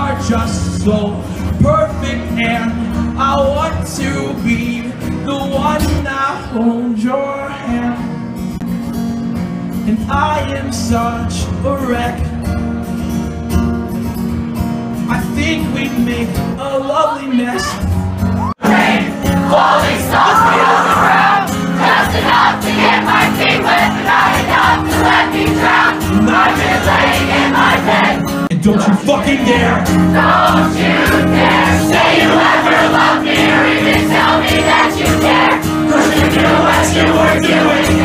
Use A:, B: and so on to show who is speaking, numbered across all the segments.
A: Are just so perfect and I want to be the one that holds your hand. And I am such a wreck. I think we'd make a lovely mess.
B: Rain Falling softly on the ground. Just enough to get my feet wet not enough to let me drown. I've been laying in my bed
A: don't you fucking dare.
B: Don't you dare. Say you ever me Or even tell me that you care. Cause you you were doing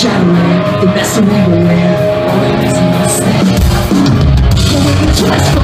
A: The best
C: of Evilland, all that is must stay. Can